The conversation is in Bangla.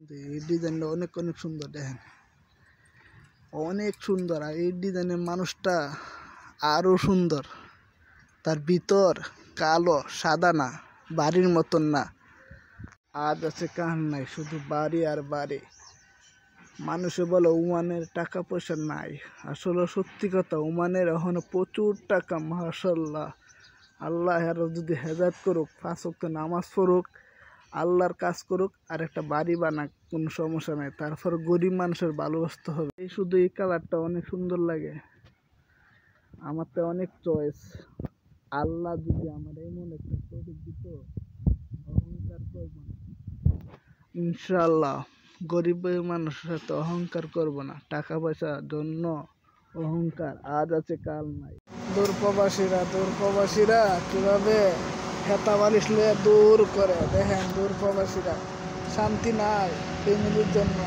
এই ডিজাইনটা অনেক অনেক সুন্দর দেখেন। অনেক সুন্দর। আর এই ডিজাইনের মানুষটা আরও সুন্দর। তার ভিতর কালো, সাদা না, বাড়ির মতন না। আজ আছে কান নাই, শুধু বাড়ি আর বাড়ি। মানুষে বলে উমানের টাকা পয়সা নাই। আসলে সত্যি কথা উমানের এখনও প্রচুর টাকা মাসাল্লাহ আল্লাহ যদি হেজাত করুক ওয়াক্ত নামাজ পড়ুক আল্লাহর কাজ করুক আর একটা বাড়ি বানাক, কোনো সমস্যা নাই। তারপর গরিব মানুষের ভালোবাসতে হবে। এই শুধু এই কালারটা অনেক সুন্দর লাগে। আমার তো অনেক চয়েস আল্লাহ যদি আমার এমন একটা তৌফিক দিত, অহংকার করব না। ইনশাল্লাহ গরিব মানুষের সাথে অহংকার করব না। টাকা পয়সার জন্য অহংকার আজ আছে, কাল নাই। দূর প্রবাসীরা দূর প্রবাসীরা কীভাবে হেতা বালিশ লয়ে দূর করে দেখেন দূর প্রবাসীরা শান্তি নাই ফ্যামিলির জন্য।